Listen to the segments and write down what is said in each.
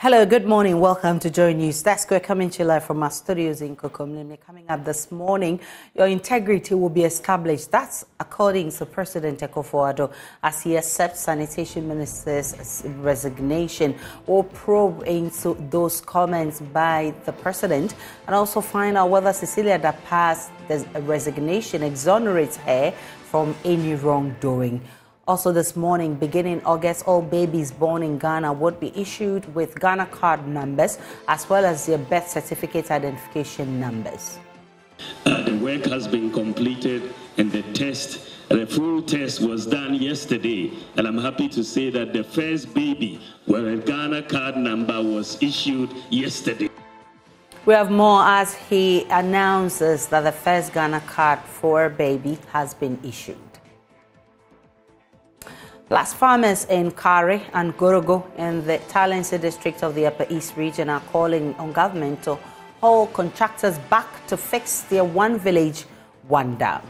Hello, good morning. Welcome to Joy News Desk. We're coming to you live from our studios in Kokomlemle. Coming up this morning, your integrity will be established. That's according to President Akufo-Addo as he accepts sanitation minister's resignation. We'll probe into those comments by the president and also find out whether Cecilia Dapaah's resignation exonerates her from any wrongdoing. Also, this morning, beginning August, all babies born in Ghana would be issued with Ghana card numbers as well as their birth certificate identification numbers. Uh, the work has been completed and the test, the full test was done yesterday. And I'm happy to say that the first baby with a Ghana card number was issued yesterday. We have more as he announces that the first Ghana card for a baby has been issued. Plus, farmers in Kari and Gorogo in the Talensi district of the Upper East region are calling on government to hold contractors back to fix their one village, one dam.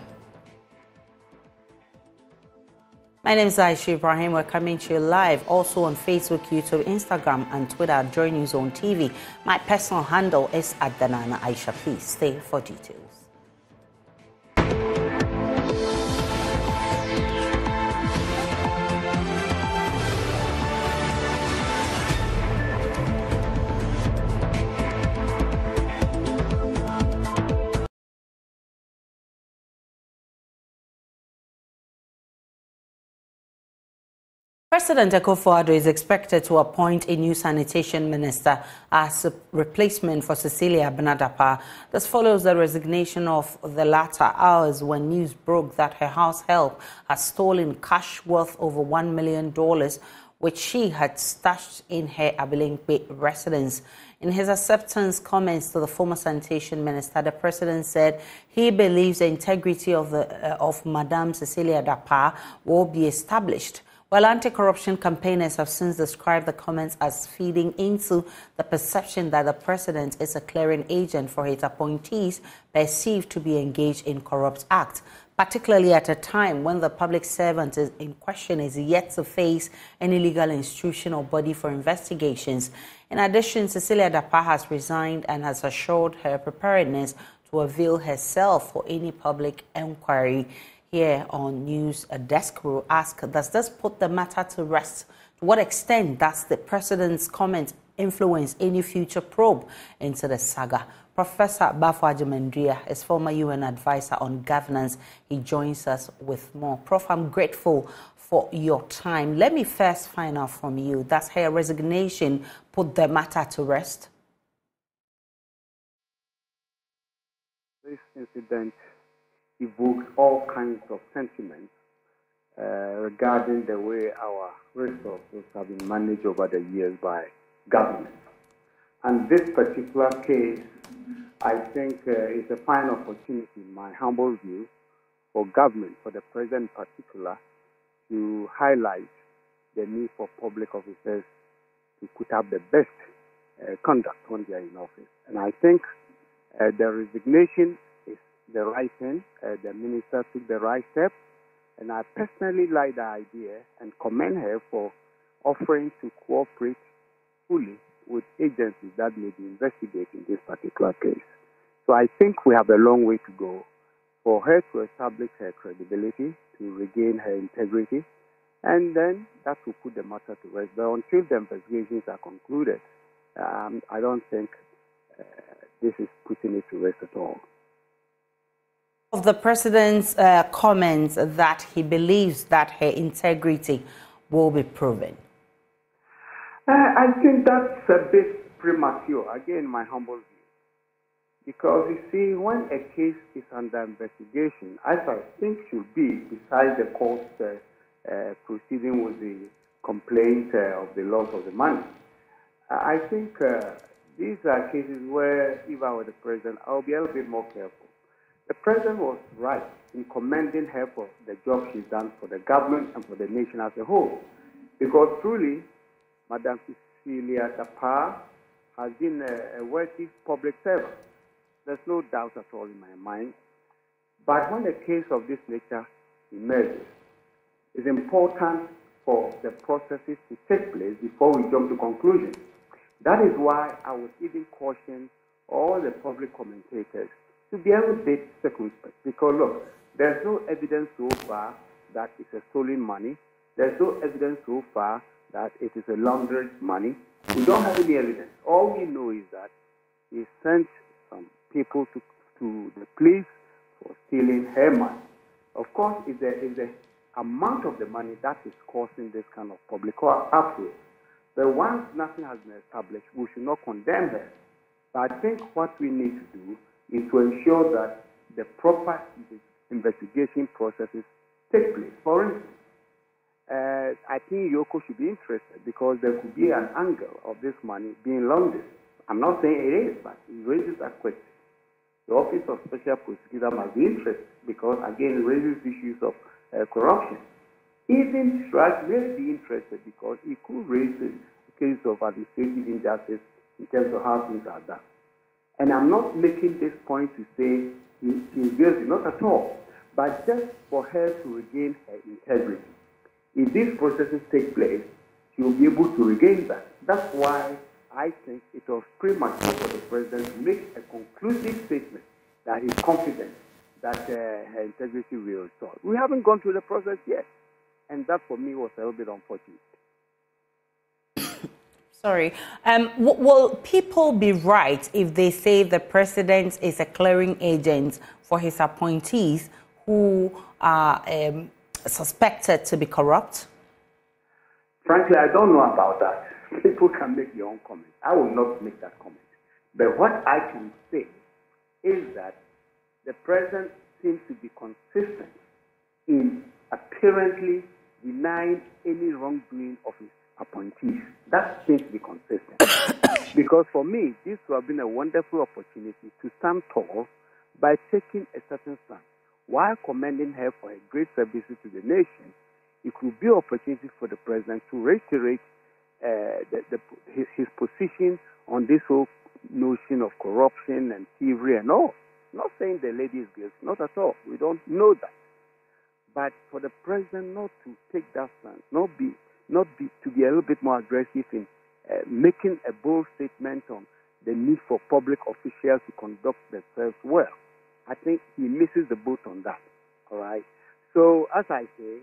My name is Aisha Ibrahim. We're coming to you live also on Facebook, YouTube, Instagram, and Twitter. Joy News on TV. My personal handle is at Danana Aisha. Please stay for details. President Akufo-Addo is expected to appoint a new sanitation minister as a replacement for Cecilia Abena Dapaah. This follows the resignation of the latter hours when news broke that her house help had stolen cash worth over $1 million, which she had stashed in her Abelemkpe residence. In his acceptance comments to the former sanitation minister, the president said he believes the integrity of, the, uh, of Madame Cecilia Dapaah will be established. While anti-corruption campaigners have since described the comments as feeding into the perception that the president is a clearing agent for his appointees perceived to be engaged in corrupt acts, particularly at a time when the public servant in question is yet to face any legal institution or body for investigations. In addition, Cecilia Dapaah has resigned and has assured her preparedness to avail herself for any public inquiry here on News Desk. We'll ask, does this put the matter to rest? To what extent does the president's comment influence any future probe into the saga? Professor Baffour Agyeman-Duah is former UN advisor on governance. He joins us with more. Prof, I'm grateful for your time. Let me first find out from you, does her resignation put the matter to rest? This incident evokes all kinds of sentiments uh, regarding the way our resources have been managed over the years by government. And this particular case, I think, uh, is a fine opportunity, in my humble view, for government, for the president in particular, to highlight the need for public officers to put up the best uh, conduct when they are in office. And I think uh, the resignation the right thing. Uh, the minister took the right step. And I personally like the idea and commend her for offering to cooperate fully with agencies that may be investigating this particular case. So I think we have a long way to go for her to establish her credibility, to regain her integrity, and then that will put the matter to rest. But until the investigations are concluded, um, I don't think uh, this is putting it to rest at all of the president's uh, comments that he believes that her integrity will be proven? Uh, I think that's a bit premature, again, my humble view. Because you see, when a case is under investigation, as I think should be, besides the court uh, uh, proceeding with the complaint uh, of the loss of the money, I think uh, these are cases where, if I were the president, I'll be a little bit more careful. The president was right in commending her for the job she's done for the government and for the nation as a whole. Because truly, Madam Cecilia Dapaah has been a, a worthy public servant. There's no doubt at all in my mind. But when a case of this nature emerges, it's important for the processes to take place before we jump to conclusions. That is why I would even caution all the public commentators to be a little bit circumspect. Because look, there's no evidence so far that it's a stolen money. There's no evidence so far that it is a laundered money. We don't have any evidence. All we know is that he sent some people to, to the police for stealing her money. Of course, if there is the amount of the money that is causing this kind of public uproar, but once nothing has been established, we should not condemn her. But I think what we need to do is to ensure that the proper investigation processes take place. For instance, uh, I think EOCO should be interested because there could be an angle of this money being laundered. I'm not saying it is, but it raises that question. The Office of Special Prosecutor must be interested because, again, it raises issues of uh, corruption. Even CHRAJ may be interested because it could raise a case of administrative injustice in terms of how things are done. And I'm not making this point to say she's guilty, not at all, but just for her to regain her integrity. If these processes take place, she will be able to regain that. That's why I think it was premature for the president to make a conclusive statement that he's confident that uh, her integrity will be restored. We haven't gone through the process yet, and that for me was a little bit unfortunate. Sorry. Um, will people be right if they say the president is a clearing agent for his appointees who are um, suspected to be corrupt? Frankly, I don't know about that. People can make their own comments. I will not make that comment. But what I can say is that the president seems to be consistent in apparently denying any wrongdoing of his appointees. That to be consistent. because for me, this would have been a wonderful opportunity to stand tall by taking a certain stand. While commending her for her great services to the nation, it could be an opportunity for the president to reiterate uh, the, the, his, his, position on this whole notion of corruption and thievery and all. Not saying the lady is guilty, not at all. We don't know that. But for the president not to take that stance, not be, not be to be a little bit more aggressive in uh, making a bold statement on the need for public officials to conduct themselves well. I think he misses the boat on that. All right. So as I say,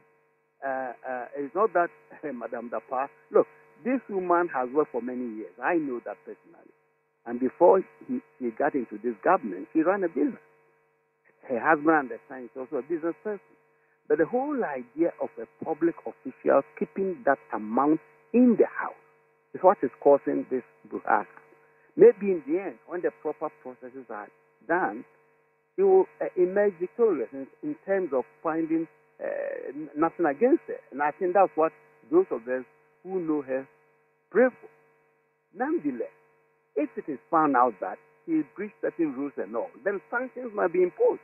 uh, uh, it's not that Madame Dapaah. Look, this woman has worked for many years. I know that personally. And before he, he got into this government, she ran a business. Her husband understands also a business person. But the whole idea of a public official keeping that amount in the house is what is causing this brouhaha. Maybe in the end, when the proper processes are done, he will uh, emerge victorious in, in, terms of finding uh, nothing against her. And I think that's what those of us who know her pray for. Nonetheless, if it is found out that he breached certain rules and all, then sanctions might be imposed.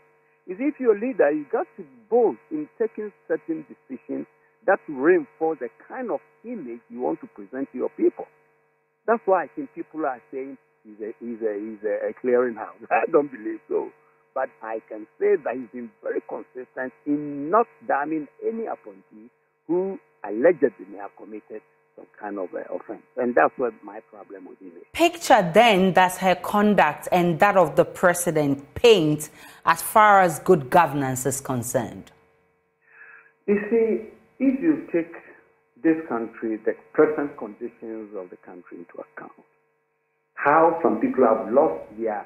See, if you're a leader, you got to bold in taking certain decisions that reinforce the kind of image you want to present to your people. That's why I think people are saying he's a, he's a, he's a clearinghouse. I don't believe so. But I can say that he's been very consistent in not damning any appointee who allegedly have committed kind of uh, offense. And that's what my problem with him is. Picture then that her conduct and that of the president paint as far as good governance is concerned? You see, if you take this country, the present conditions of the country into account, how some people have lost their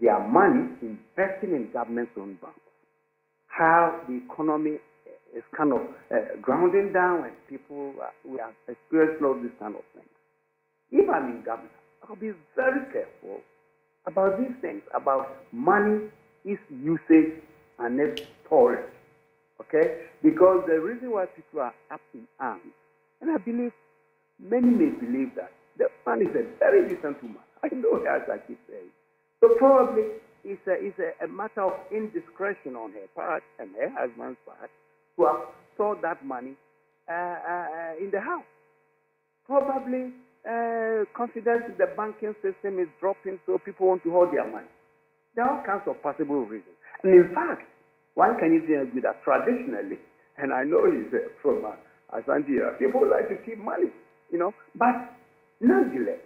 their money investing in government-owned banks. How the economy is kind of uh, grounding down and people uh, we have experienced all these kind of things. If I'm in government, I'll be very careful about these things, about money, its usage, and its storage. Okay? Because the reason why people are up in arms, and I believe many may believe that the man is a very decent woman. I know as I keep saying. So probably it's a, it's a, a matter of indiscretion on her part and her husband's part to have stored that money uh, uh, in the house. Probably uh, confidence in the banking system is dropping, so people want to hold their money. There are all kinds of possible reasons. And in fact, one can even argue that traditionally, and I know he's uh, from uh, Asante, people like to keep money, you know, but nonetheless,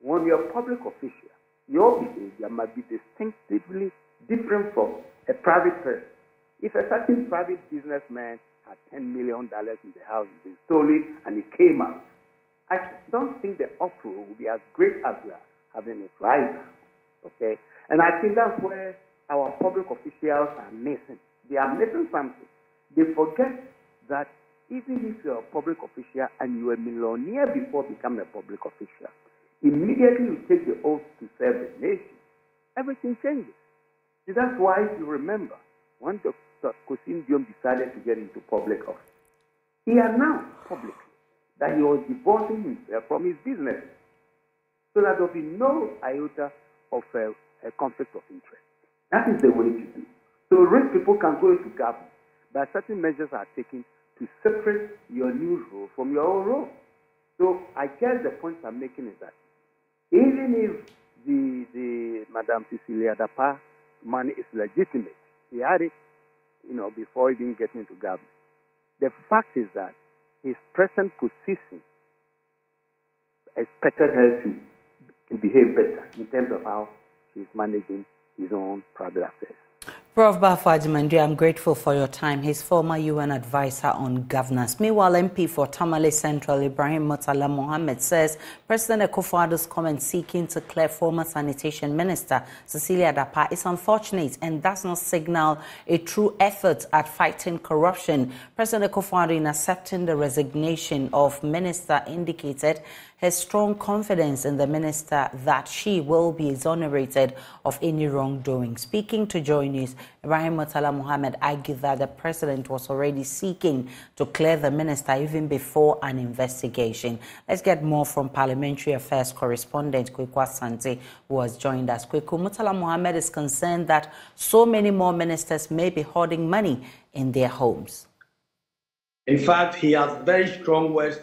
when you're a public official, your behavior must be distinctively different from a private person. If a certain private businessman had $10 million in the house, they stole it, and it came out, I don't think the uproar will be as great as we are having it right now. Okay? And I think that's where our public officials are missing. They are missing something. They forget that even if you're a public official and you're a millionaire before becoming a public official, immediately you take the oath to serve the nation, everything changes. See, that's why you remember when Dr. Nduom decided to get into public office, he announced publicly that he was divorcing himself from his business so that there will be no iota of a, a conflict of interest. That is the way to do. So rich people can go into government, but certain measures are taken to separate your new role from your own role. So I guess the point I'm making is that even if the the Madame Cecilia Dapaah money is legitimate, he had it, you know, before even getting into government. The fact is that his present position expected her to, behave better in terms of how she's managing his own private affairs. Prof. Agyeman-Duah, I'm grateful for your time. He's former UN advisor on governance. Meanwhile, MP for Tamale Central, Ibrahim Murtala Mohammed, says President Akufo-Addo's comment seeking to clear former sanitation minister Cecilia Dapaah is unfortunate and does not signal a true effort at fighting corruption. President Akufo-Addo, in accepting the resignation of minister, indicated his strong confidence in the minister that she will be exonerated of any wrongdoing. Speaking to Joy News, Ibrahim Murtala Mohammed argued that the president was already seeking to clear the minister even before an investigation. Let's get more from Parliamentary Affairs correspondent Kweku Asante, who has joined us. Kweku Murtala Mohammed is concerned that so many more ministers may be hoarding money in their homes. In fact, he has very strong words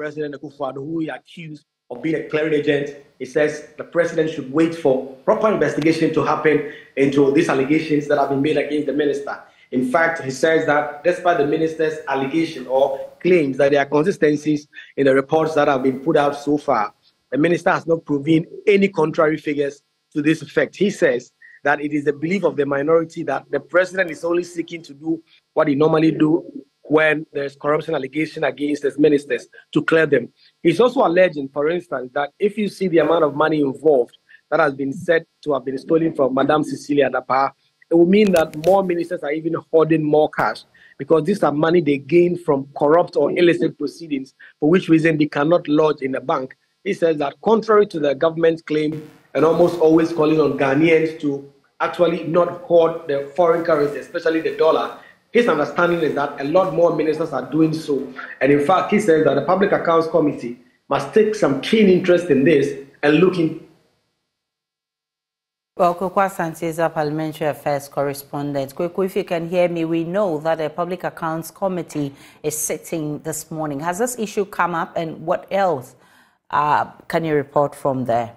President Akufo-Addo, who he accused of being a clearing agent. He says the president should wait for proper investigation to happen into these allegations that have been made against the minister. In fact, he says that despite the minister's allegation or claims that there are consistencies in the reports that have been put out so far, the minister has not proven any contrary figures to this effect. He says that it is the belief of the minority that the president is only seeking to do what he normally do when there's corruption allegation against his ministers to clear them. He's also alleging, for instance, that if you see the amount of money involved that has been said to have been stolen from Madame Cecilia Dapaah, it will mean that more ministers are even hoarding more cash because these are money they gain from corrupt or illicit proceedings, for which reason they cannot lodge in the bank. He says that contrary to the government's claim and almost always calling on Ghanaians to actually not hoard the foreign currency, especially the dollar, his understanding is that a lot more ministers are doing so. And in fact, he says that the Public Accounts Committee must take some keen interest in this and look in. Well, Kweku Asante is a parliamentary affairs correspondent. Kweku, if you can hear me, we know that the Public Accounts Committee is sitting this morning. Has this issue come up and what else uh, can you report from there?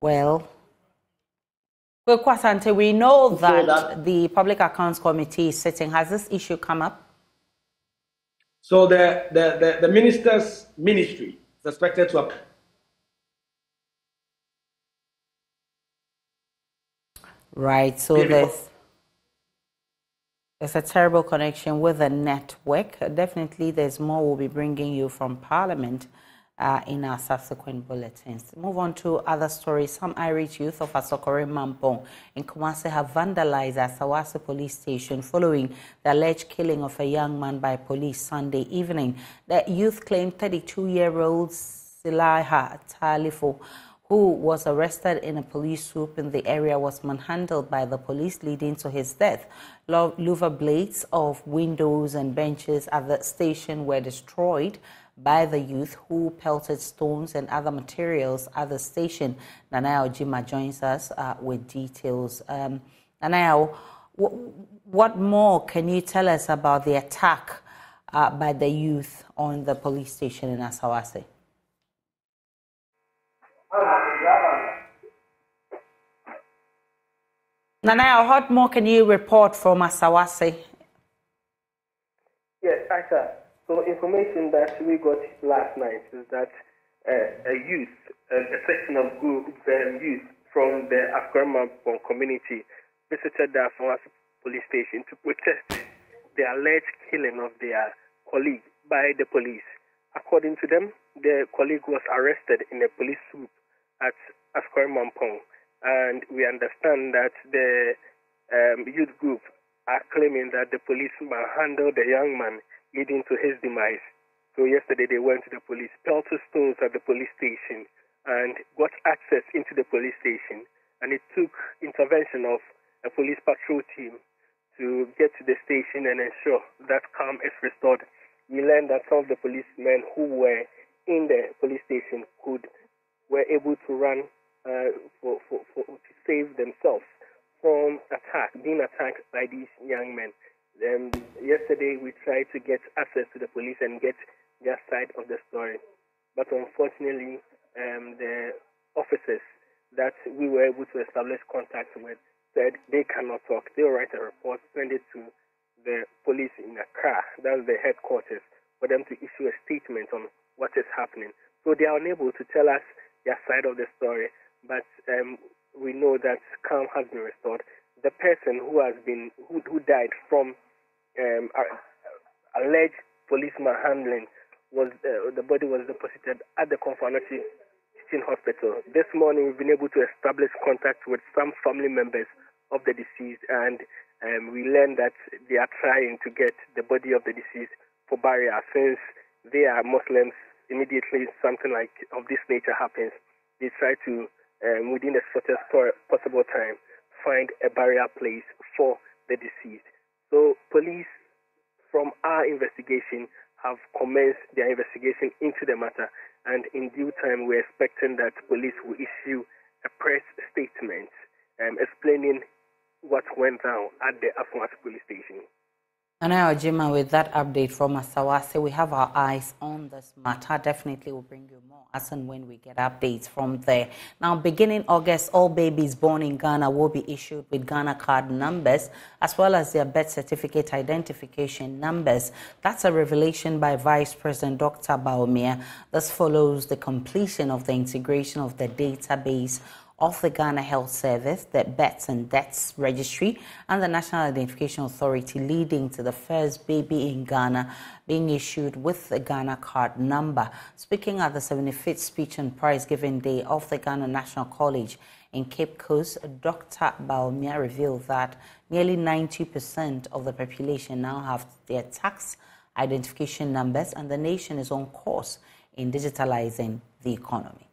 Well, well, Kwasante, we know that, that, the Public Accounts Committee is sitting. Has this issue come up? So the, the, the, the minister's ministry is expected to Right, so there's, there's a terrible connection with the network. Definitely, there's more we'll be bringing you from Parliament uh, in our subsequent bulletins. Move on to other stories. Some Irish youth of Asokore Mampong in Kumasi have vandalized Asawase police station following the alleged killing of a young man by police Sunday evening. The youth claimed 32-year-old Silaha Talifo who was arrested in a police swoop in the area was manhandled by the police, leading to his death. Louver blades of windows and benches at the station were destroyed by the youth who pelted stones and other materials at the station. Nanaya Ojima joins us uh, with details. Um, Nanaya, what more can you tell us about the attack uh, by the youth on the police station in Asawase? Nanaya, what more can you report from Asawase? So information that we got last night is that uh, a youth, a, a section of group, um, youth from the Asokore Mampong community visited the Afonwas police station to protest the alleged killing of their colleague by the police. According to them, the colleague was arrested in a police swoop at Asokore Mampong, and we understand that the um, youth group are claiming that the police handled the young man, leading to his demise. So yesterday they went to the police, pelted stones at the police station, and got access into the police station. And it took intervention of a police patrol team to get to the station and ensure that calm is restored we learned that some of the policemen who were in the police station could were able to run uh, for, for, for, to save themselves from attack, being attacked by these young men. Yesterday, we tried to get access to the police and get their side of the story, but unfortunately, um, the officers that we were able to establish contact with said they cannot talk. They'll write a report, send it to the police in Accra, that's the headquarters, for them to issue a statement on what is happening. So they are unable to tell us their side of the story, but um, we know that calm has been restored. The person who has been who, who died from um, alleged policeman handling was uh, the body was deposited at the Komfo Teaching Hospital. This morning, we've been able to establish contact with some family members of the deceased, and um, we learned that they are trying to get the body of the deceased for burial since they are Muslims. Immediately, something like of this nature happens, they try to, um, within the shortest possible time, find a burial place for the deceased. So, police, from our investigation, have commenced their investigation into the matter, and in due time, we're expecting that police will issue a press statement um, explaining what went down at the Afonwas police station. And now, Jima, with that update from Asawase, we have our eyes on this matter. Definitely we'll bring you more as and when we get updates from there. Now, beginning August, all babies born in Ghana will be issued with Ghana card numbers as well as their birth certificate identification numbers. That's a revelation by Vice President Dr. Bawumia. This follows the completion of the integration of the database of the Ghana Health Service, the Births and Deaths Registry, and the National Identification Authority, leading to the first baby in Ghana being issued with the Ghana card number. Speaking at the 75th Speech and Prize Giving Day of the Ghana National College in Cape Coast, Dr. Bawumia revealed that nearly 90% of the population now have their tax identification numbers, and the nation is on course in digitalizing the economy.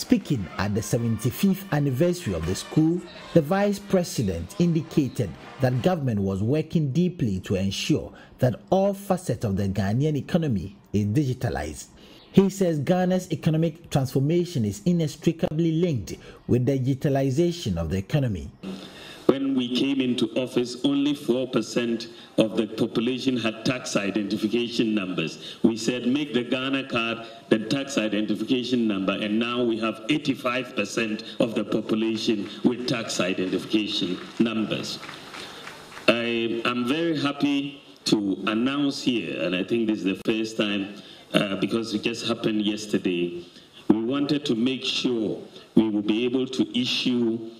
Speaking at the 75th anniversary of the school, the vice president indicated that government was working deeply to ensure that all facets of the Ghanaian economy is digitalized. He says Ghana's economic transformation is inextricably linked with the digitalization of the economy. We came into office, only 4% of the population had tax identification numbers. We said, make the Ghana card the tax identification number, and now we have 85% of the population with tax identification numbers. I am very happy to announce here, and I think this is the first time uh, because it just happened yesterday, we wanted to make sure we will be able to issue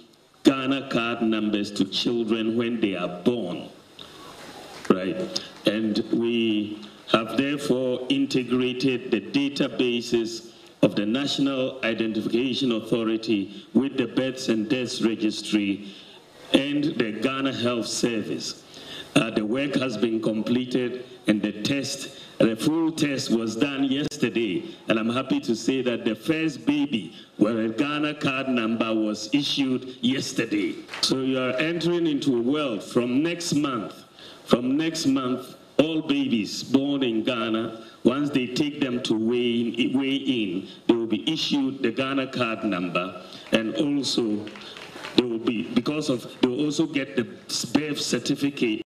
Ghana card numbers to children when they are born. Right? And we have therefore integrated the databases of the National Identification Authority with the Births and Deaths Registry and the Ghana Health Service. Uh, the work has been completed and the test the full test was done yesterday, and I'm happy to say that the first baby with a Ghana card number was issued yesterday. So you are entering into a world from next month. From next month, all babies born in Ghana, once they take them to weigh in, weigh in they will be issued the Ghana card number, and also they will be because of they will also get the birth certificate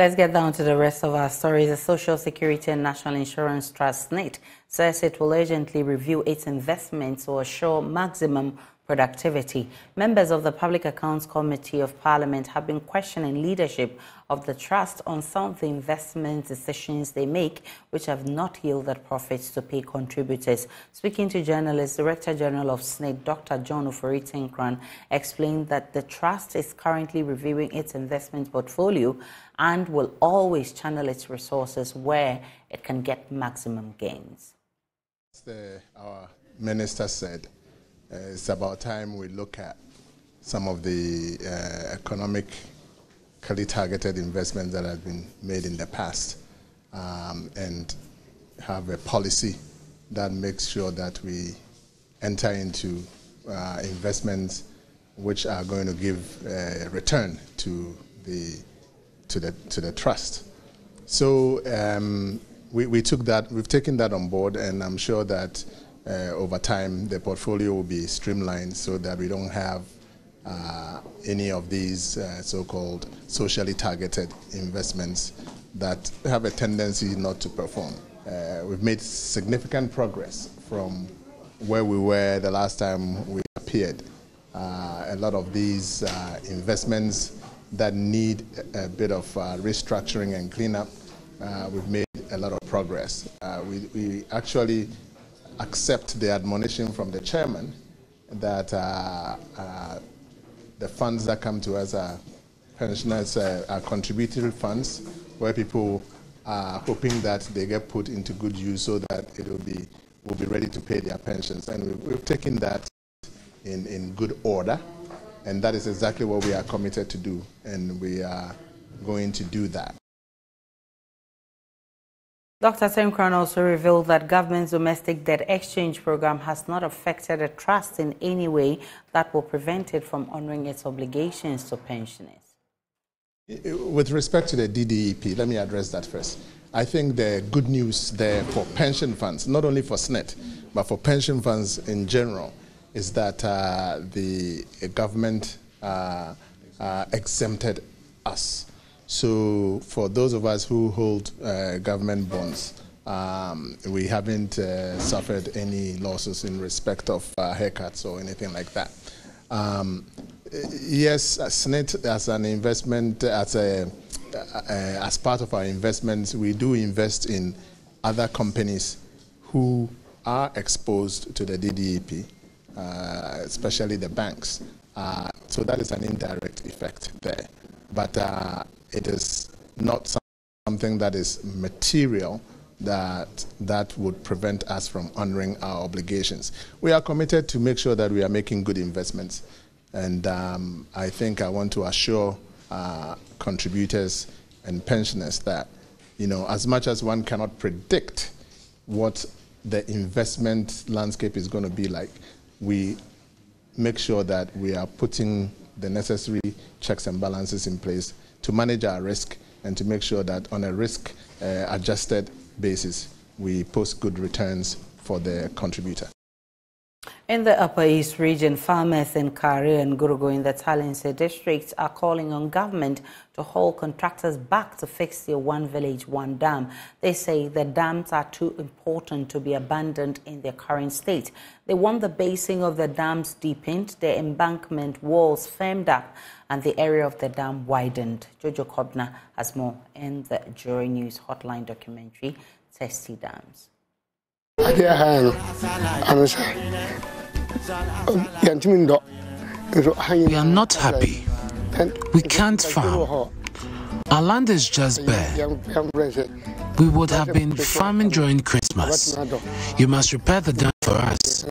Let's get down to the rest of our stories. The Social Security and National Insurance Trust, SSNIT, says it will urgently review its investments to assure maximum productivity. Members of the Public Accounts Committee of Parliament have been questioning leadership of the trust on some of the investment decisions they make, which have not yielded profits to pay contributors. Speaking to journalists, Director General of SSNIT, Dr. John Ofori Tenkorang, explained that the trust is currently reviewing its investment portfolio and will always channel its resources where it can get maximum gains. The, our minister said uh, it's about time we look at some of the uh, economically targeted investments that have been made in the past um, and have a policy that makes sure that we enter into uh, investments which are going to give a return to the to the to the trust. So um, we, we took that we've taken that on board, and I'm sure that uh, over time, the portfolio will be streamlined so that we don't have uh, any of these uh, so-called socially targeted investments that have a tendency not to perform. Uh, we've made significant progress from where we were the last time we appeared. Uh, a lot of these uh, investments that need a, a bit of restructuring and cleanup, we've made a lot of progress. we, we actually accept the admonition from the chairman that uh, uh, the funds that come to us are pensioners uh, are contributory funds where people are hoping that they get put into good use so that it will be will be ready to pay their pensions. And we've, we've taken that in, in good order, and that is exactly what we are committed to do, and we are going to do that. Dr. Tenkorang also revealed that government's domestic debt exchange program has not affected the trust in any way that will prevent it from honoring its obligations to pensioners. With respect to the DDEP, let me address that first. I think the good news there for pension funds, not only for SSNIT, but for pension funds in general, is that uh, the government uh, uh, exempted us so for those of us who hold uh, government bonds, um, we haven't uh, suffered any losses in respect of uh, haircuts or anything like that. Um, yes, SSNIT as an investment, as a uh, as part of our investments, we do invest in other companies who are exposed to the DDEP, uh, especially the banks. Uh, so that is an indirect effect there. But it is not something that is material that that would prevent us from honoring our obligations. We are committed to make sure that we are making good investments, and um, I think I want to assure uh, contributors and pensioners that, you know, as much as one cannot predict what the investment landscape is going to be like, we make sure that we are putting the necessary checks and balances in place to manage our risk and to make sure that on a risk uh, adjusted basis, we post good returns for the contributor. In the Upper East region, farmers in Kari and Gurugo in the Talensi districts are calling on government to hold contractors back to fix their One Village, One Dam. They say the dams are too important to be abandoned in their current state. They want the basing of the dams deepened, the embankment walls firmed up, and the area of the dam widened. Jojo Kobna has more in the Joy News Hotline documentary, Testy Dams. We are not happy. We can't farm. Our land is just bare. We would have been farming during Christmas. You must repair the dam for us.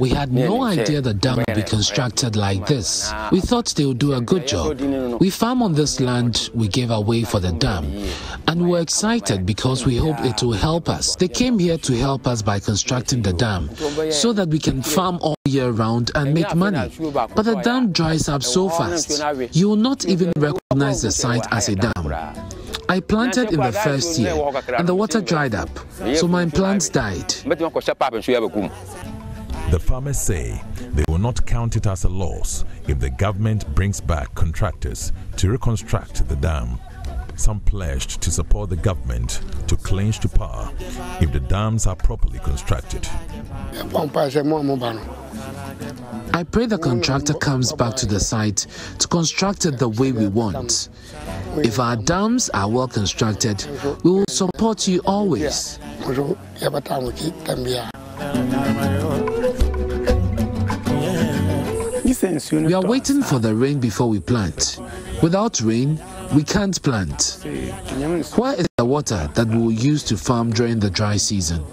We had no idea the dam would be constructed like this. We thought they would do a good job. We farm on this land we gave away for the dam, and we're excited because we hope it will help us. They came here to help us by constructing the dam so that we can farm all year round and make money. But the dam dries up so fast, you will not even recognize the site as a dam. I planted in the first year and the water dried up, so my plants died. The farmers say they will not count it as a loss if the government brings back contractors to reconstruct the dam. Some pledged to support the government to clinch to power if the dams are properly constructed. I pray the contractor comes back to the site to construct it the way we want. If our dams are well constructed, we will support you always. We are waiting for the rain before we plant. Without rain, we can't plant. Where is the water that we will use to farm during the dry season?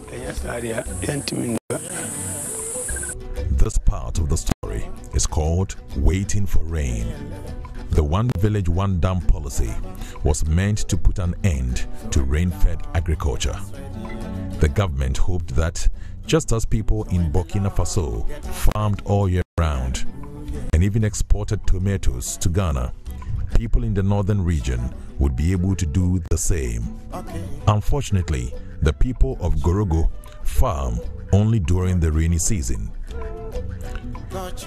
This part of the story is called Waiting for Rain. The One Village, One Dam policy was meant to put an end to rain fed agriculture. The government hoped that, just as people in Burkina Faso farmed all year round, and even exported tomatoes to Ghana, people in the northern region would be able to do the same. Unfortunately, the people of Gorogo farm only during the rainy season.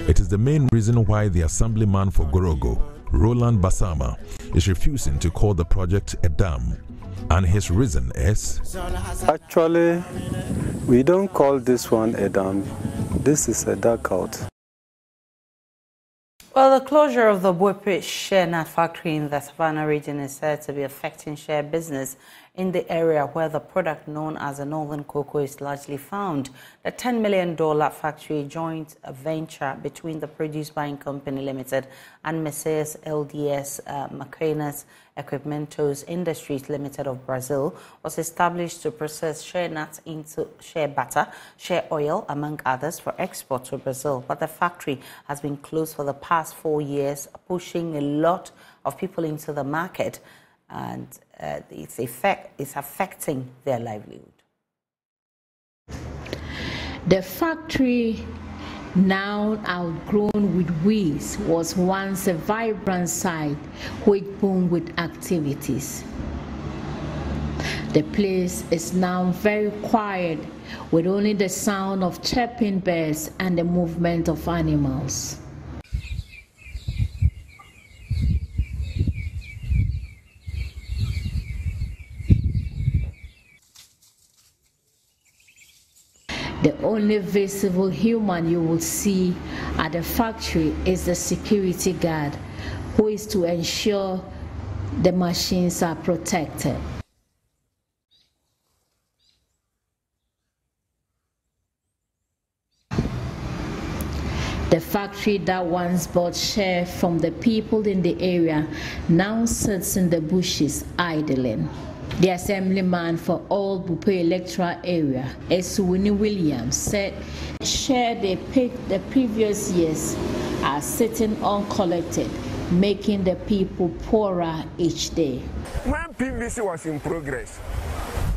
It is the main reason why the assemblyman for Gorogo, Roland Basama, is refusing to call the project a dam. And his reason is Actually, we don't call this one a dam. This is a dugout. Well, the closure of the shea nut factory in the Savannah region is said to be affecting shea business in the area where the product known as the northern cocoa is largely found. The $10 million factory joint venture between the Produce Buying Company Limited and Messrs. LDS uh, Equipmentos Industries Limited of Brazil was established to process shea nuts into shea butter, shea oil, among others, for export to Brazil. But the factory has been closed for the past four years, pushing a lot of people into the market, and uh, its effect is affecting their livelihood. The factory now outgrown with weeds, was once a vibrant site which boomed with activities. The place is now very quiet with only the sound of chirping birds and the movement of animals. The only visible human you will see at the factory is the security guard, who is to ensure the machines are protected. The factory that once bought shea from the people in the area now sits in the bushes idling. The assemblyman for Old Buipe electoral area, Esuwini Williams, said share they the previous years are sitting uncollected, making the people poorer each day. When PBC was in progress,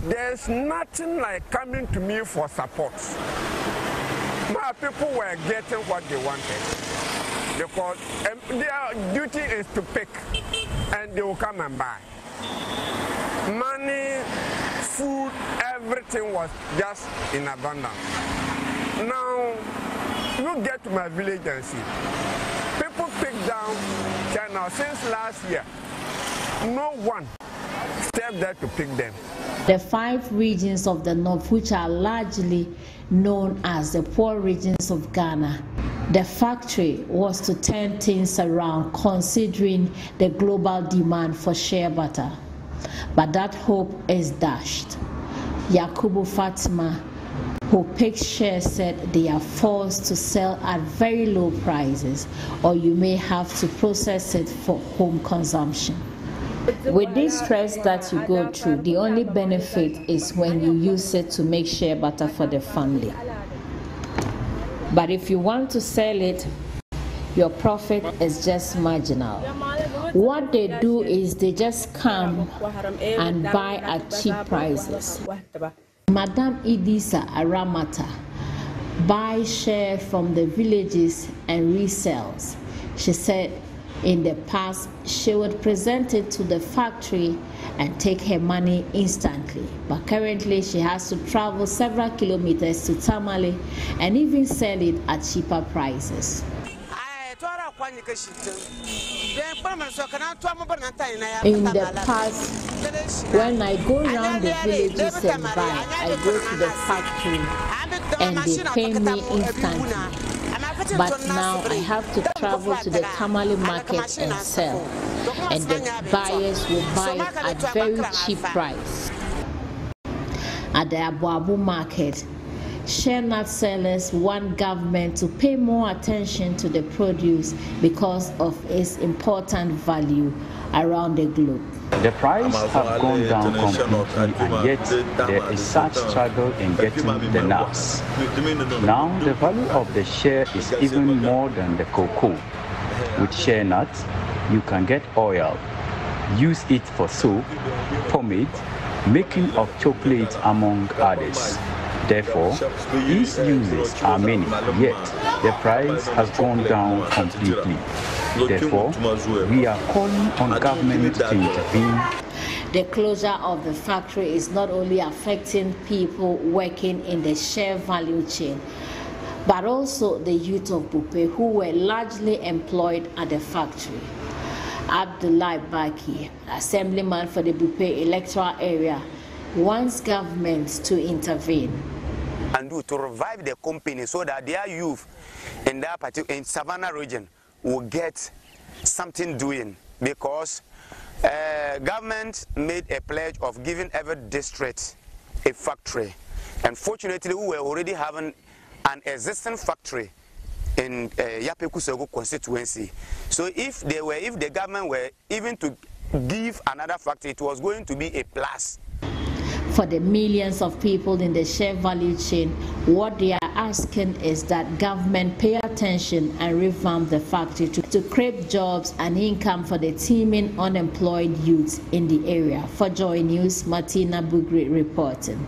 there's nothing like coming to me for support. My people were getting what they wanted because um, their duty is to pick and they will come and buy money, food, everything was just in abundance. Now, you get to my village and see. People pick down China since last year. No one stepped there to pick them. The five regions of the north, which are largely known as the poor regions of Ghana, the factory was to turn things around considering the global demand for shea butter. But that hope is dashed. Yakubu Fatima, who picked shares, said they are forced to sell at very low prices, or you may have to process it for home consumption. With this stress that you go through, the only benefit is when you use it to make shea butter for the family. But if you want to sell it, your profit is just marginal. What they do is they just come and buy at cheap prices. Madame Idisa Aramata buys shea from the villages and resells. She said In the past, she would present it to the factory and take her money instantly. But currently, she has to travel several kilometers to Tamale and even sell it at cheaper prices. In the past, when I go around the villages and buy, I go to the factory and they pay me instantly. But now I have to travel to the Tamale market and sell, and the buyers will buy it at very cheap price. At the Abu market, shea nut sellers want government to pay more attention to the produce because of its important value around the globe. The price have gone down completely and yet there is such struggle in getting the nuts. Now the value of the shea is even more than the cocoa. With shea nuts, you can get oil, use it for soap, pomade, making of chocolate among others. Therefore, these uses are many, yet the price has gone down completely. Therefore, we are calling on government to intervene. The closure of the factory is not only affecting people working in the shea value chain, but also the youth of Buipe who were largely employed at the factory. Abdullah Baki, assemblyman for the Buipe electoral area, wants government to intervene and do to revive the company so that their youth in that particular in Savannah region will get something doing because uh, government made a pledge of giving every district a factory. Unfortunately, we were already having an existing factory in uh, Yapei-Kusawgu constituency. So if they were, if the government were even to give another factory, it was going to be a plus for the millions of people in the shea value chain, what they are asking is that government pay attention and revamp the factory to, to create jobs and income for the teeming unemployed youth in the area. For Joy News, Martina Bugri reporting.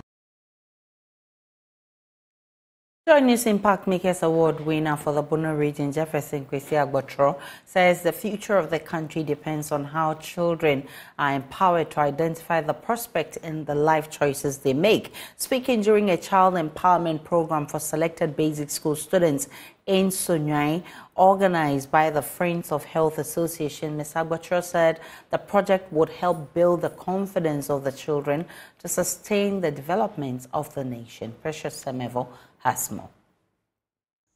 Joy News Impact Makers Award winner for the Bono region, Jefferson Kwesi Agbotro, says the future of the country depends on how children are empowered to identify the prospect in the life choices they make. Speaking during a child empowerment program for selected basic school students in Sunyani, organized by the Friends of Health Association, Ms. Agbotro said the project would help build the confidence of the children to sustain the development of the nation. Precious Semevo has more.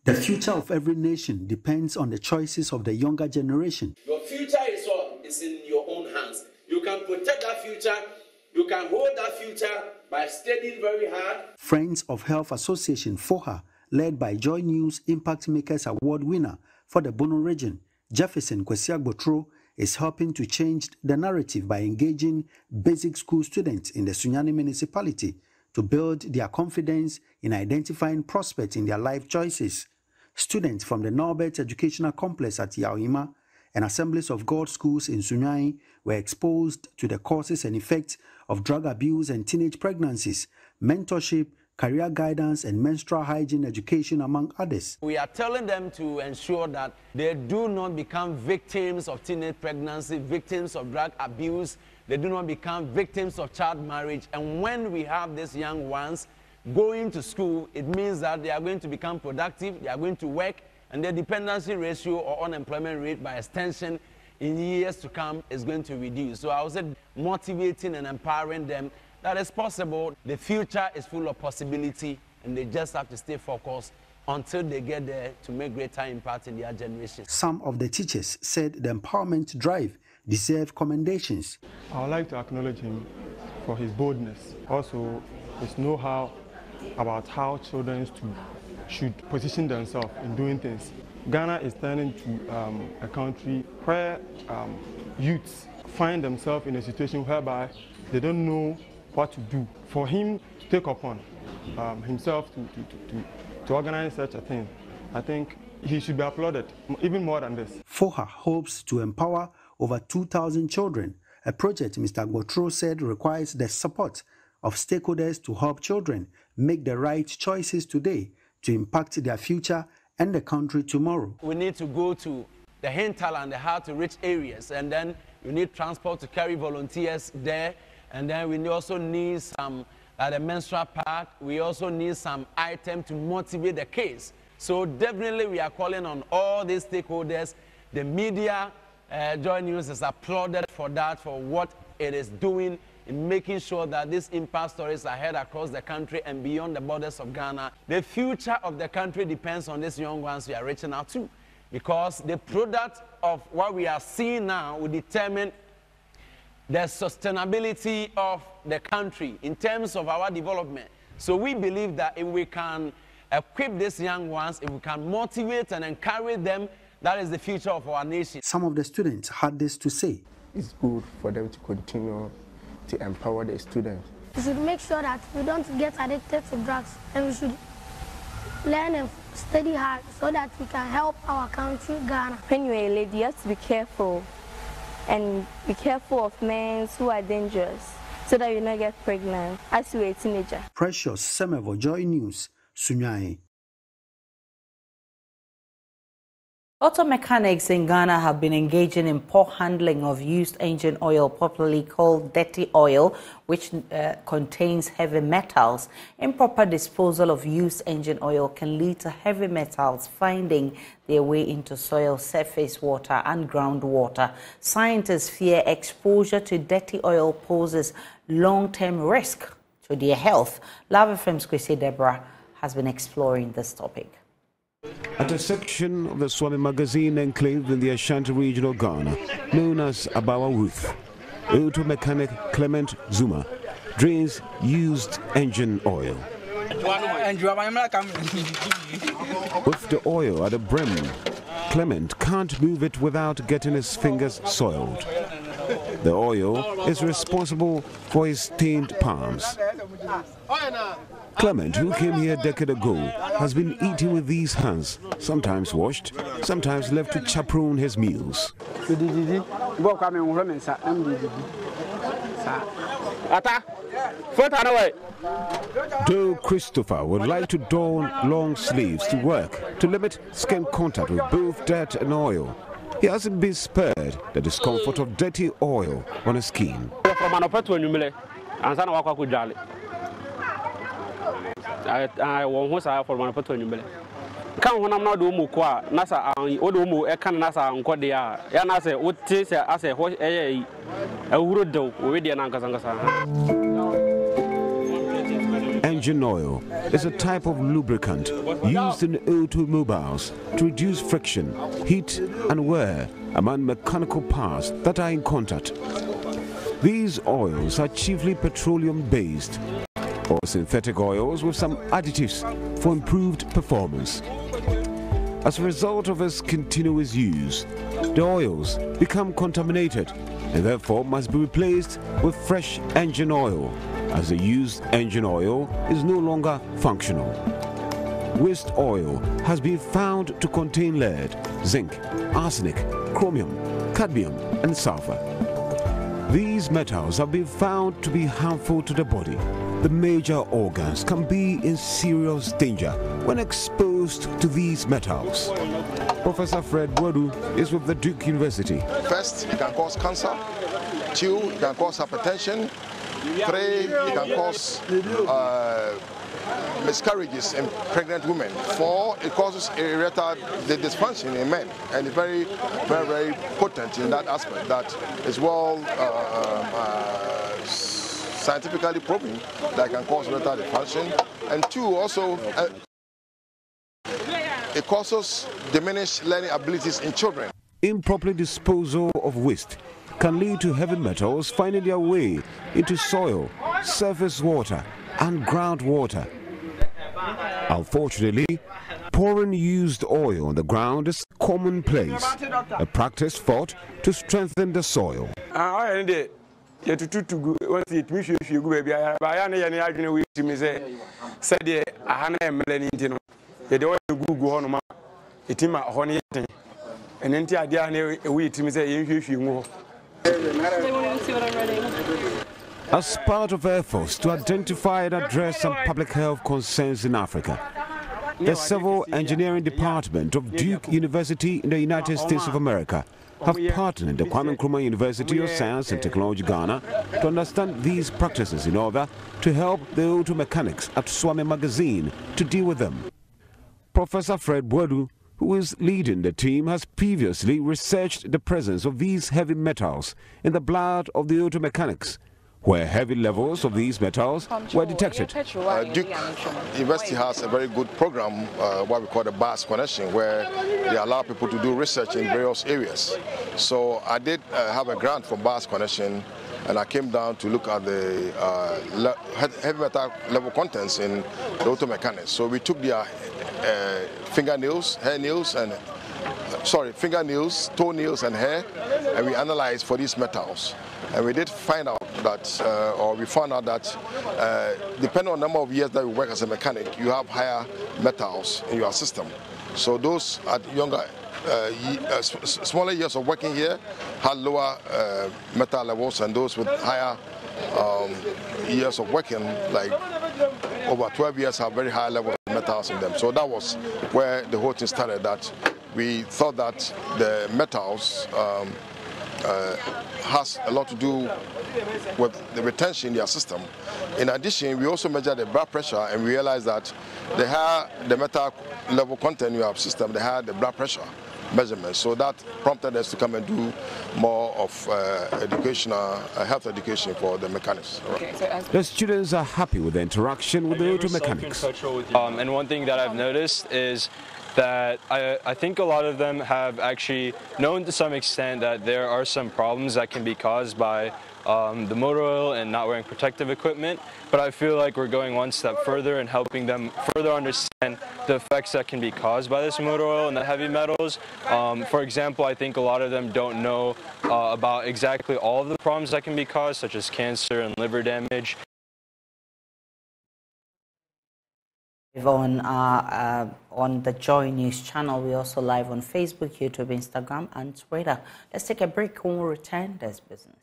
The future of every nation depends on the choices of the younger generation. Your future is what is in your own hands. You can protect that future. You can hold that future by studying very hard. Friends of Health Association FOHA, led by Joy News Impact Makers Award winner for the Bono region, Jefferson Kwesi Agbotro, is helping to change the narrative by engaging basic school students in the Sunyani municipality to build their confidence in identifying prospects in their life choices. Students from the Norbert Educational Complex at Yaohima and Assemblies of God schools in Sunyani were exposed to the causes and effects of drug abuse and teenage pregnancies, mentorship, career guidance, and menstrual hygiene education, among others. We are telling them to ensure that they do not become victims of teenage pregnancy, victims of drug abuse, they do not become victims of child marriage. And when we have these young ones going to school, it means that they are going to become productive, they are going to work, and their dependency ratio or unemployment rate by extension in years to come is going to reduce. So I was motivating and empowering them that it's possible. The future is full of possibility, and they just have to stay focused until they get there to make greater impact in their generation. Some of the teachers said the empowerment drive deserve commendations. I would like to acknowledge him for his boldness, also his know-how about how children should position themselves in doing things. Ghana is turning to um, a country where um, youths find themselves in a situation whereby they don't know what to do. For him to take upon um, himself to, to, to, to organize such a thing, I think he should be applauded, even more than this. FOHA hopes to empower over 2,000 children, a project Mr. Gotro said requires the support of stakeholders to help children make the right choices today to impact their future and the country tomorrow. We need to go to the hinterland, the hard to reach areas. And then we need transport to carry volunteers there. And then we also need some, at uh, the menstrual park, we also need some item to motivate the kids. So definitely we are calling on all these stakeholders. The media, uh, Joy News is applauded for that, for what it is doing in making sure that these impact stories are heard across the country and beyond the borders of Ghana. The future of the country depends on these young ones we are reaching out to because the product of what we are seeing now will determine the sustainability of the country in terms of our development. So we believe that if we can equip these young ones, if we can motivate and encourage them, that is the future of our nation. Some of the students had this to say. It's good for them to continue to empower the students. We should make sure that we don't get addicted to drugs and we should learn and study hard so that we can help our country, Ghana. When you're a lady, you have to be careful and be careful of men who are dangerous so that you don't get pregnant as you're a teenager. Precious Semevo Joy News, Sunyani. Auto mechanics in Ghana have been engaging in poor handling of used engine oil, popularly called dirty oil, which uh, contains heavy metals. Improper disposal of used engine oil can lead to heavy metals finding their way into soil, surface water, and groundwater. Scientists fear exposure to dirty oil poses long-term risk to their health. Luv FM's Chrissy Deborah has been exploring this topic. At a section of the Suame magazine enclave in the Ashanti region of Ghana, known as Abawa auto mechanic Clement Zuma drains used engine oil. With the oil at the brim, Clement can't move it without getting his fingers soiled. The oil is responsible for his stained palms. Clement, who came here a decade ago, has been eating with these hands, sometimes washed, sometimes left to chaperone his meals. Though Christopher would like to don long sleeves to work to limit skin contact with both dirt and oil, he hasn't been spared the discomfort of dirty oil on his skin wɔn deɛ na nkasa nkasa Engine oil is a type of lubricant used in automobiles to reduce friction, heat, and wear among mechanical parts that are in contact. These oils are chiefly petroleum based or synthetic oils with some additives for improved performance. As a result of its continuous use, the oils become contaminated and therefore must be replaced with fresh engine oil as the used engine oil is no longer functional. Waste oil has been found to contain lead, zinc, arsenic, chromium, cadmium and sulfur. These metals have been found to be harmful to the body the major organs can be in serious danger when exposed to these metals. Professor Fred Boadu is with the Duke University. First, it can cause cancer. Two, it can cause hypertension. Three, it can cause uh, miscarriages in pregnant women. Four, it causes erectile dysfunction in men, and it's very, very, very potent in that aspect. That is well uh, uh, scientifically proven that can cause erectile dysfunction. And two, also, uh, it causes diminished learning abilities in children. Improper disposal of waste can lead to heavy metals finding their way into soil, surface water, and groundwater. Unfortunately, pouring used oil on the ground is commonplace, a practice thought to strengthen the soil. Ah, yɛtututu gu wɔn si yɛtumi hwiehwie gu baabi ayɛ baayɛ ne yɛ ne adwene wɔ yɛtumi sɛ sɛdeɛ aha no yɛ mmerɛ no nti no yɛde ɔyɛ gu gu hɔ nom a ma hɔ no yɛ den ɛno nti adeɛ a ne ɛwɔ yɛtumi sɛ yɛnhwiehwie hɔ As part of efforts to identify and address some public health concerns in Africa, the Civil Engineering Department of Duke University in the United States of America have partnered the Kwame Nkrumah University of Science and Technology Ghana to understand these practices in order to help the auto mechanics at Suame Magazine to deal with them. Professor Fred Boadu, who is leading the team, has previously researched the presence of these heavy metals in the blood of the auto mechanics where heavy levels of these metals were detected. Uh, Duke University has a very good program, uh, what we call the Bass Connection, where they allow people to do research in various areas. So I did uh, have a grant from Bass Connection and I came down to look at the uh, heavy metal level contents in the auto mechanics. So we took their uh, fingernails, hair nails, and sorry, fingernails, toenails, and hair, and we analyzed for these metals. And we did find out that, uh, or we found out that, uh, depending on the number of years that you work as a mechanic, you have higher metals in your system. So those at younger, uh, uh smaller years of working here had lower uh, metal levels, and those with higher um, years of working, like over 12 years, have very high level of metals in them. So that was where the whole thing started. That we thought that the metals. Um, uh, has a lot to do with the retention in their system. In addition, we also measure the blood pressure and we realize that the higher the metal level content in your system, the higher the blood pressure measurements. So that prompted us to come and do more of uh, educational, uh, health education for the mechanics. Okay, so the students are happy with the interaction with the auto mechanics. Um, and one thing that I've noticed is that I, I think a lot of them have actually known to some extent that there are some problems that can be caused by um, the motor oil and not wearing protective equipment. But I feel like we're going one step further and helping them further understand the effects that can be caused by this motor oil and the heavy metals. Um, for example, I think a lot of them don't know uh, about exactly all of the problems that can be caused, such as cancer and liver damage. On uh, on the Joy News channel. We're also live on Facebook, YouTube, Instagram, and Twitter. Let's take a break when we return. There's business.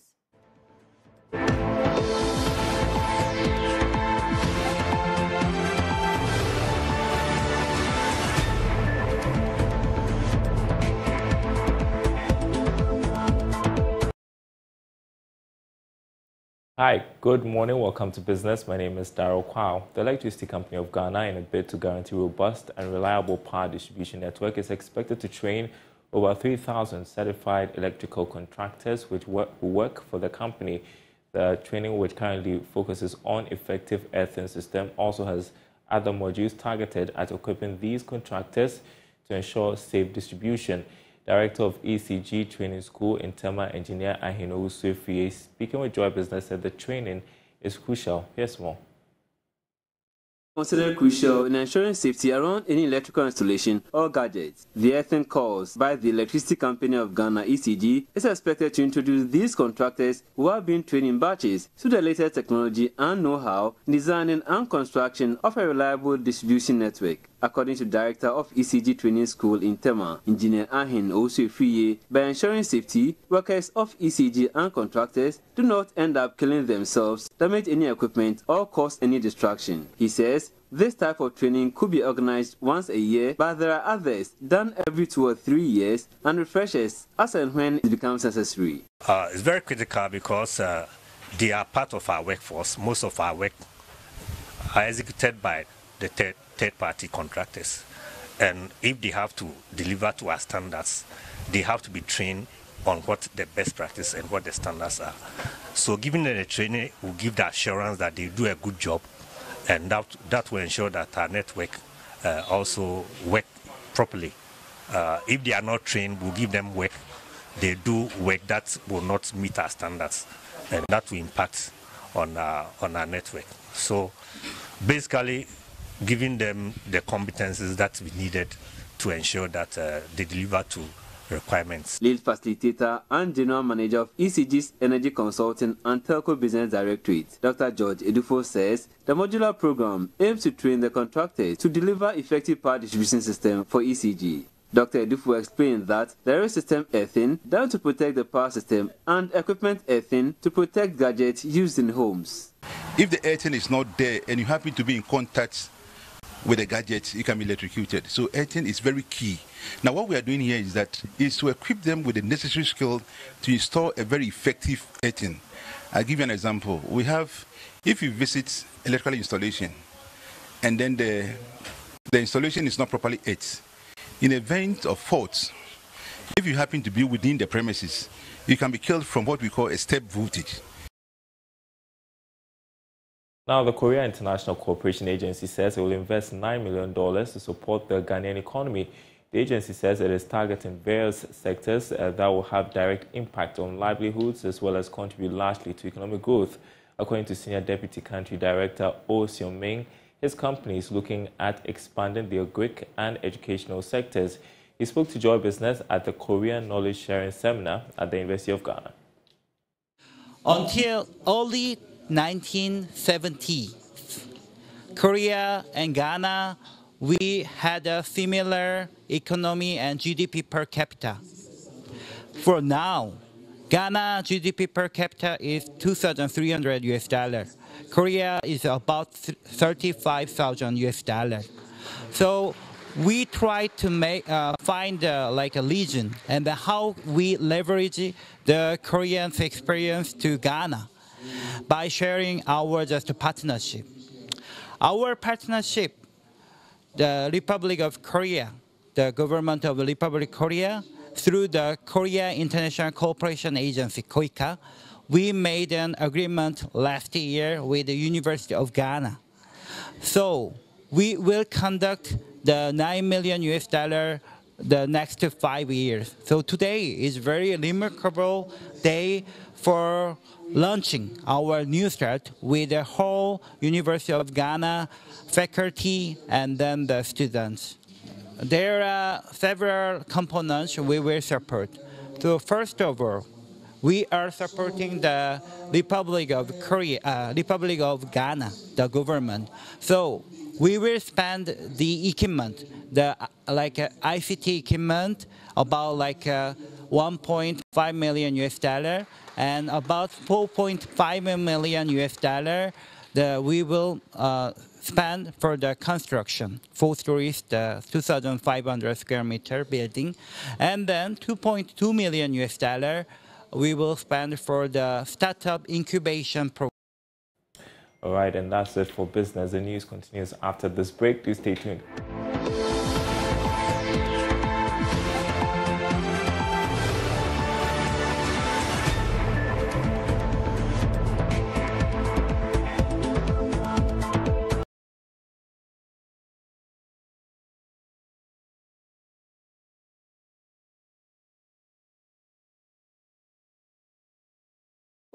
Hi, good morning. Welcome to business. My name is Daryl Kwao. The Electricity Company of Ghana, in a bid to guarantee robust and reliable power distribution network, is expected to train over 3,000 certified electrical contractors which work, who work for the company. The training, which currently focuses on effective earthing system, also has other modules targeted at equipping these contractors to ensure safe distribution. Director of ECG Training School in Tema, Engineer Ahino Usufie, speaking with Joy Business, said the training is crucial. Here's more considered crucial in ensuring safety around any electrical installation or gadgets. The earthing caused by the Electricity Company of Ghana ECG is expected to introduce these contractors who have been trained in batches to the latest technology and know-how in designing and construction of a reliable distribution network. According to Director of ECG Training School in Tema, Engineer Ahin Osufiye, by ensuring safety, workers of ECG and contractors do not end up killing themselves, damage any equipment, or cause any destruction. He says this type of training could be organized once a year, but there are others done every two or three years and refreshes as and when it becomes necessary. Uh, it's very critical because uh, they are part of our workforce. Most of our work are executed by the third, third party contractors. And if they have to deliver to our standards, they have to be trained on what the best practice and what the standards are. So giving them the training will give the assurance that they do a good job and that, that will ensure that our network uh, also work properly. Uh, if they are not trained, we'll give them work. They do work that will not meet our standards, and that will impact on our, on our network. So basically, giving them the competences that we needed to ensure that uh, they deliver to requirements. Lead facilitator and general manager of ECG's Energy Consulting and Telco Business Directorate, Dr. George Edufo says the modular program aims to train the contractors to deliver effective power distribution system for ECG. Dr. Edufo explained that there is system earthing done to protect the power system and equipment earthing to protect gadgets used in homes. If the earthing is not there and you happen to be in contact with a gadget, it can be electrocuted. So earthing is very key. Now, what we are doing here is that is to equip them with the necessary skill to install a very effective earthing. I'll give you an example. We have, if you visit electrical installation, and then the the installation is not properly earthed, in event of faults, if you happen to be within the premises, you can be killed from what we call a step voltage. Now, the Korea International Cooperation Agency says it will invest $9 million to support the Ghanaian economy. The agency says it is targeting various sectors uh, that will have direct impact on livelihoods as well as contribute largely to economic growth. According to Senior Deputy Country Director Oh Seong Ming, his company is looking at expanding the agric and educational sectors. He spoke to Joy Business at the Korean Knowledge Sharing Seminar at the University of Ghana. Until early 1970, Korea and Ghana, we had a similar economy and GDP per capita. For now, Ghana GDP per capita is 2,300 US dollar. Korea is about 35,000 US dollar. So we try to make uh, find uh, like a region and how we leverage the Koreans' experience to Ghana by sharing our just partnership. Our partnership, the Republic of Korea, the government of the Republic of Korea, through the Korea International Cooperation Agency, KOICA, we made an agreement last year with the University of Ghana. So we will conduct the 9 million US dollar the next five years. So today is very remarkable day for launching our new start with the whole University of Ghana faculty and then the students. There are several components we will support. So first of all, we are supporting the Republic of Korea, uh, Republic of Ghana, the government. So we will spend the equipment, the like uh, ICT equipment, about like uh, 1.5 million US dollar and about 4.5 million US dollar we will uh, spend for the construction, four stories, the 2,500 square meter building, and then 2.2 million US dollar we will spend for the startup incubation program. All right, and that's it for business. The news continues after this break. Do stay tuned.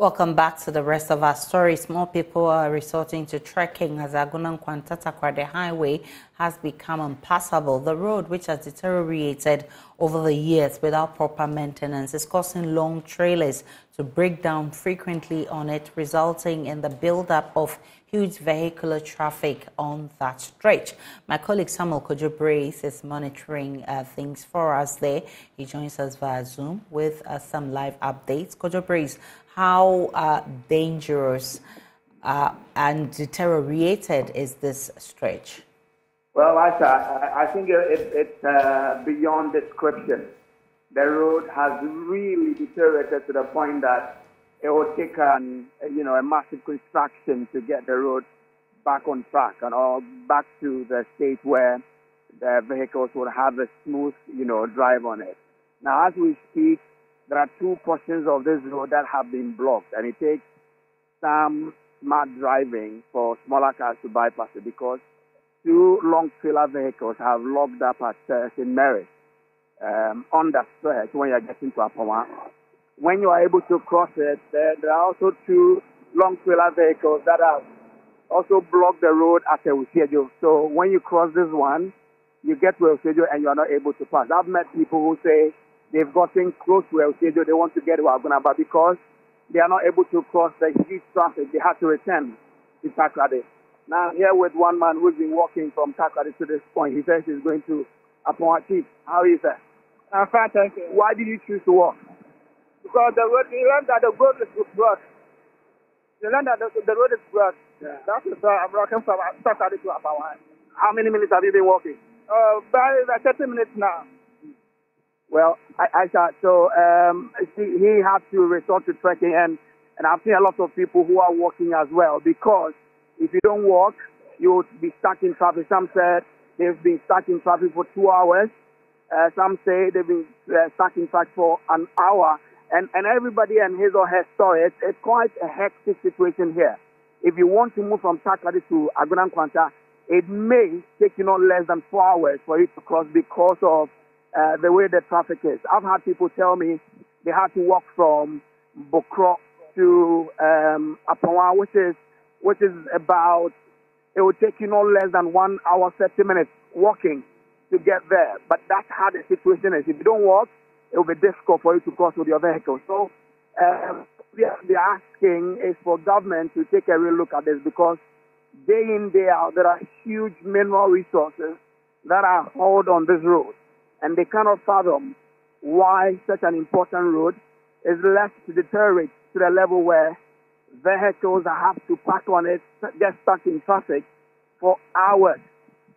Welcome back to the rest of our stories. More people are resorting to trekking as Agona Nkwanta-Takoradi Highway has become impassable. The road, which has deteriorated over the years without proper maintenance, is causing long trailers to break down frequently on it, resulting in the buildup of huge vehicular traffic on that stretch. My colleague Samuel Kojo Brace is monitoring uh, things for us there. He joins us via Zoom with uh, some live updates. Kojo Brace, how uh, dangerous uh, and deteriorated is this stretch? Well, I, I think it, it's uh, beyond description. The road has really deteriorated to the point that it would take an, you know, a massive construction to get the road back on track and or back to the state where the vehicles would have a smooth, you know, drive on it. Now, as we speak, there are two portions of this road that have been blocked, and it takes some smart driving for smaller cars to bypass it because two long trailer vehicles have locked up at uh, St. Mary's um, on the stretch when you're getting to Apoma. When you are able to cross it, there, there are also two long trailer vehicles that have also blocked the road at Ewusiejoe. So when you cross this one, you get to Ewusiejoe and you are not able to pass. I've met people who say they've gotten close to El Ewusiejoe, they want to get to Agona, but because they are not able to cross the huge traffic, they have to return to Takoradi. Now, here with one man who's been walking from Takoradi to this point. He says he's going to Apoma Chief. How is that? I'm fine, thank you. Why did you choose to walk? Because the road, you learned that the road is broad. You learned that the, the road is broad. Yeah. That's why I'm walking from Takoradi to Apoma. How many minutes have you been walking? Uh, about 30 minutes now. Well, I, I so. Um, see, he had to resort to trekking, and and I've seen a lot of people who are walking as well because if you don't walk, you'll be stuck in traffic. Some said they've been stuck in traffic for two hours. Uh, some say they've been uh, stuck in traffic for an hour. And, and everybody and his or her story, it's, it's quite a hectic situation here. If you want to move from Takoradi to Agona Nkwanta, it may take you not less than four hours for you to cross because of uh, the way the traffic is. I've had people tell me they had to walk from Bokro to um, Apawa, which is which is about it would take you no less than one hour thirty minutes walking to get there. But that's how the situation is. If you don't walk, it will be difficult for you to cross with your vehicle. So um, we are, asking is for government to take a real look at this because day in day out there are huge mineral resources that are hauled on this road and they cannot fathom why such an important road is left to deteriorate to the level where vehicles have to park on it, get stuck in traffic for hours,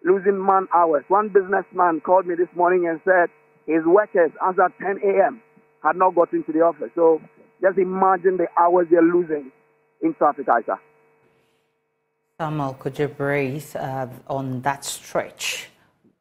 losing man hours. One businessman called me this morning and said his workers, as at 10 a.m., had not got into the office. So just imagine the hours they're losing in traffic, Aisha. Samuel, could you breathe uh, on that stretch?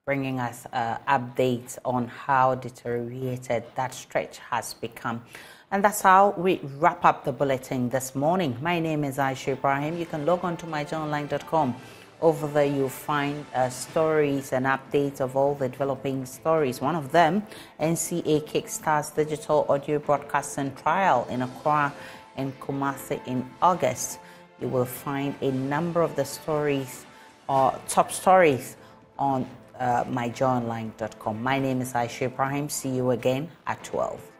Bringing us uh, updates on how deteriorated that stretch has become. And that's how we wrap up the bulletin this morning. My name is Aisha Ibrahim. You can log on to myjoyonline.com. Over there, you'll find uh, stories and updates of all the developing stories. One of them, NCA kickstarts digital audio broadcasting trial in Accra and Kumasi in August. You will find a number of the stories or uh, top stories on uh. My name is Aisha Ibrahim. See you again at 12.